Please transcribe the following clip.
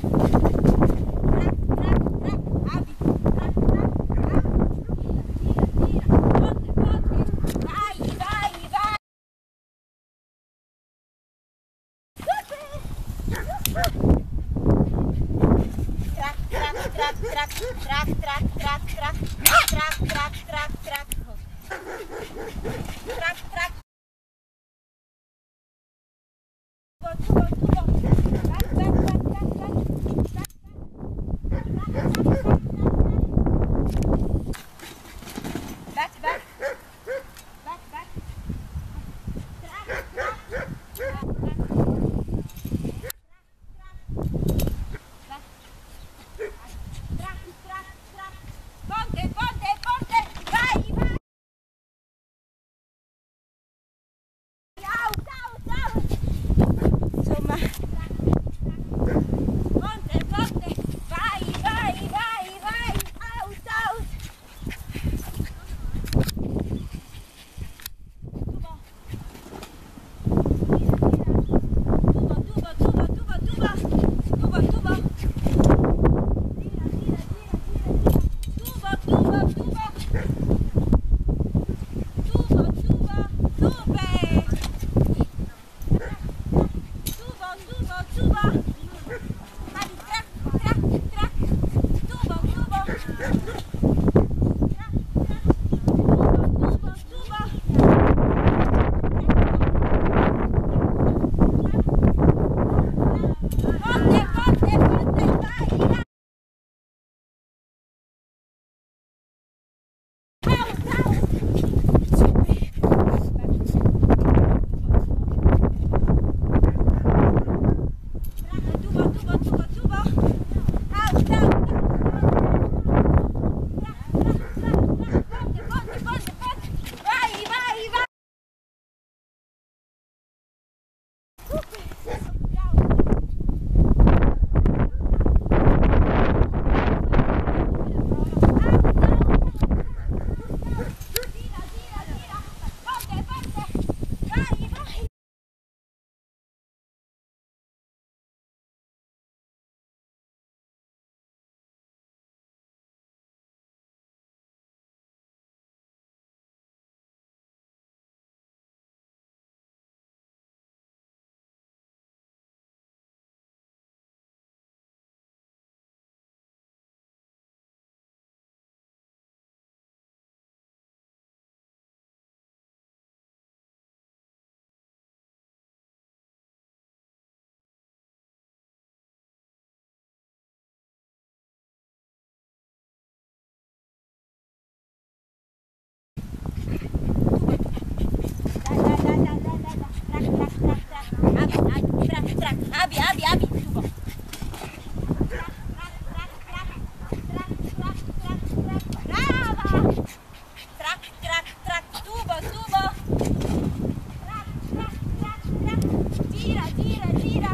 Abi, Gira, gira, gira.